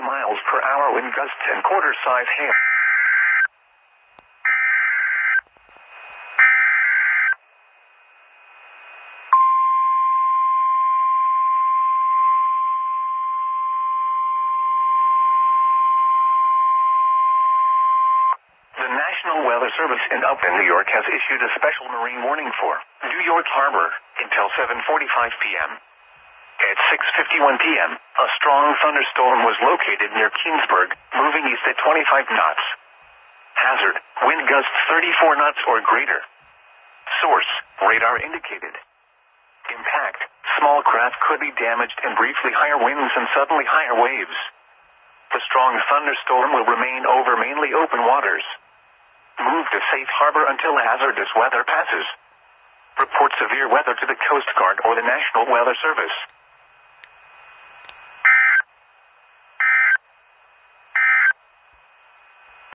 miles per hour wind gusts and quarter-size hail. The National Weather Service in Upton, New York has issued a special marine warning for New York Harbor until 7:45 p.m. At 6:51 p.m., a strong thunderstorm was located near Keansburg, moving east at 25 knots. Hazard: wind gusts 34 knots or greater. Source: radar indicated. Impact: small craft could be damaged and briefly higher winds and suddenly higher waves. The strong thunderstorm will remain over mainly open waters. Move to safe harbor until hazardous weather passes. Report severe weather to the Coast Guard or the National Weather Service.